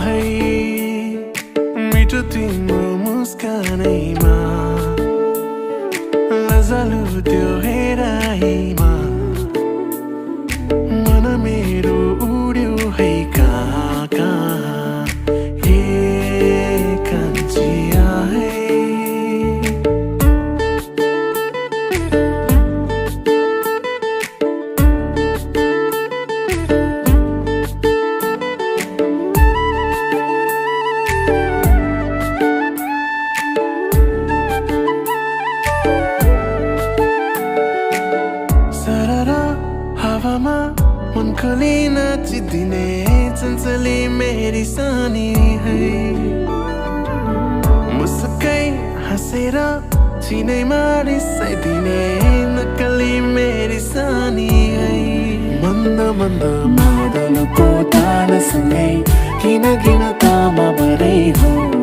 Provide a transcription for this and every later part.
है मिठो तिम्रो मुस्कानैमा मन खोली नाचिदिने चञ्चली मेरी सानी है। मुसुकै हाँसेर चिनैमा रिसाइदिने नक्कली मेरी सानी है। मन्द मन्द मादलको तालसँगै किन किन तामा भरै हो?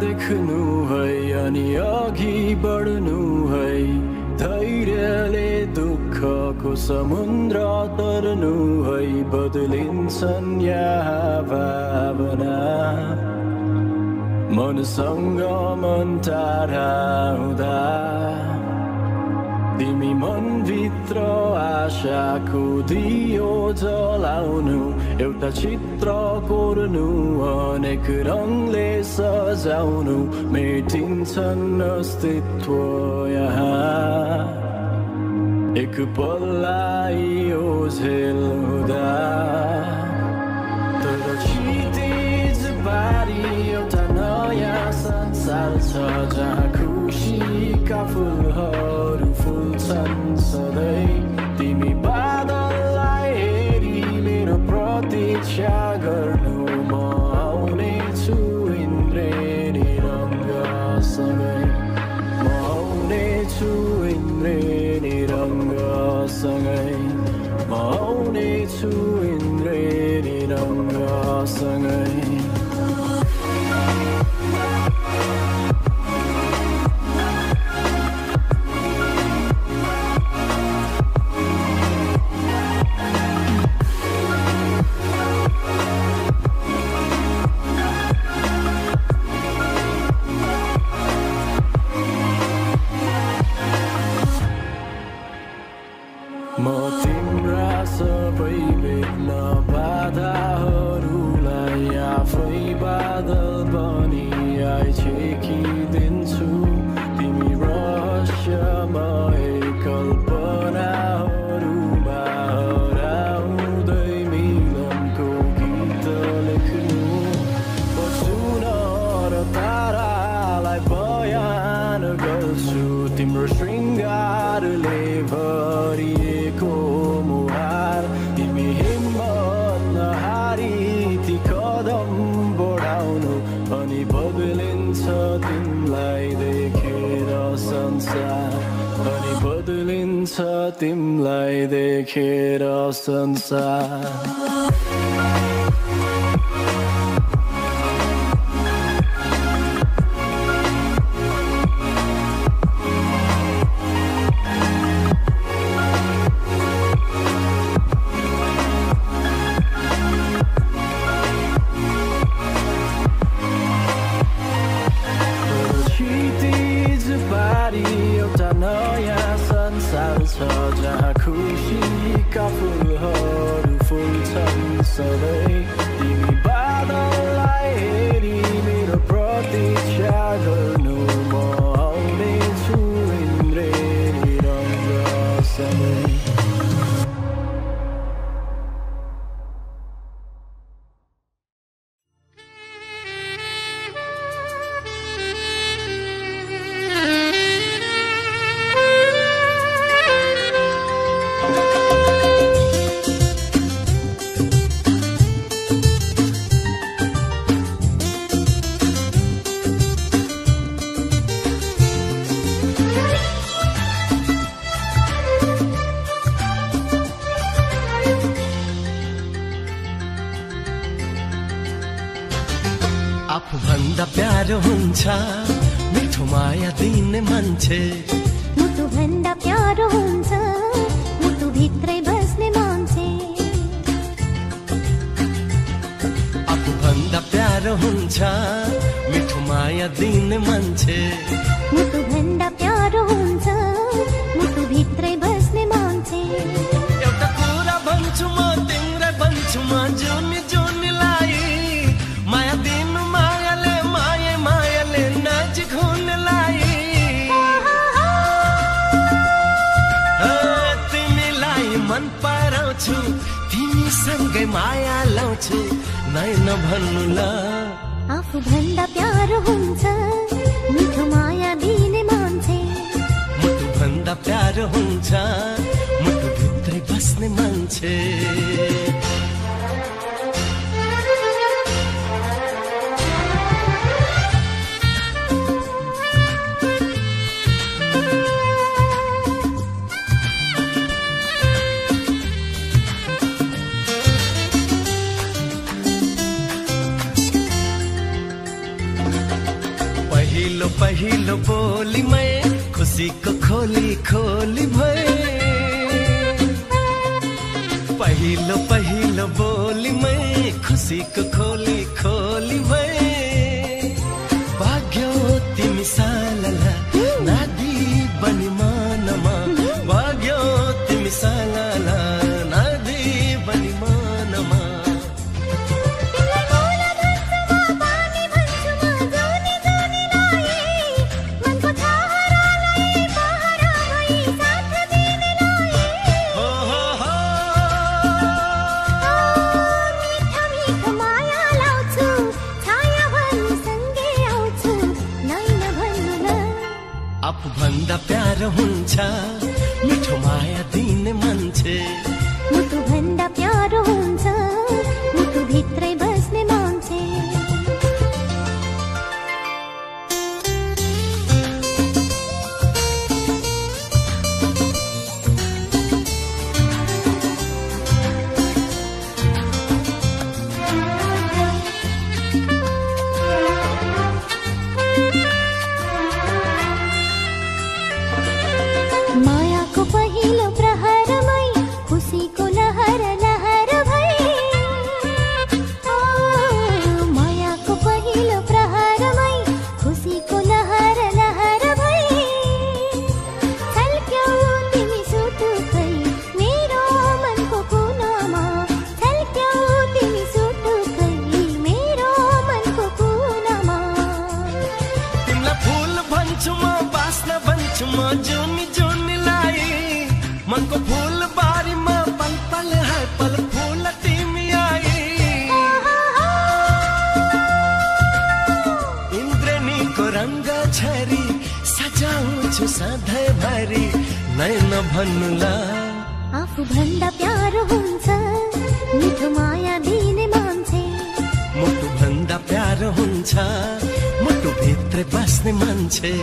देख्नु है अनि अघि बढ्नु है। धैर्यले दुःखको समुद्र तर्नु है बदलिन्छन् यहाँ भावना। मनसँग मन टाढा हुँदा तिमी मनभित्र आशाको दियो जलाउनु एउटा चित्र कोर्नु अनेक रङले सजाउनु मेटिन्छन् अस्तित्व यहाँ एक पल्लाई ओझेल हुँदा तर क्षितिज बारी एउटा नयाँ संसार छ जहाँ बादल पनि आइछेकिदिन्छु तिमी रहस्यमा कल्पनाहरूमा हराउँदै मिलनको गीत लेख्नु। बसुन र तारालाई बयान गर्छु। तिम्रो शृङ्गारले भरिएको तिमीलाई देखेर संसार så jeg kunne ikke gå for hårdt fuldt हुन्छ। मिठो माया दिने मान्छे। मुटु भन्दा प्यारो हुन्छ। मुटु भित्रै बस्ने मान्छे। आफूभन्दा प्यारो हुन्छ। मिठो माया दिने मान्छे। मुटु भन्दा प्यारो हुन्छ। तिमीसँगै माया लाउँछु। नै नभन्नु ल आफू भन्दा प्यारो हुन्छ मिठो माया दिने मान्छे। मुटु भन्दा प्यारो हुन्छ मुटु भित्रै बस्ने मान्छे। पहिलो पहिलो बोली मैं खुशी को खोली खोली भय पहिलो पहिलो बोली मैं खुशी को खोली खोली भय हुन्छ। मनको फुल बारीमा पल पल हाय पल फुल तिमी आई। इन्द्रेणीको रङ्ग छरी सज चाहन्छु सधैँभरि नै नभन्नुला आफू भन्दा प्यारो हुन्छ मिठो माया दिने मान्छे। मुटु भन्दा प्यारो हुन्छ मुटु भित्र बस्ने मान्छे।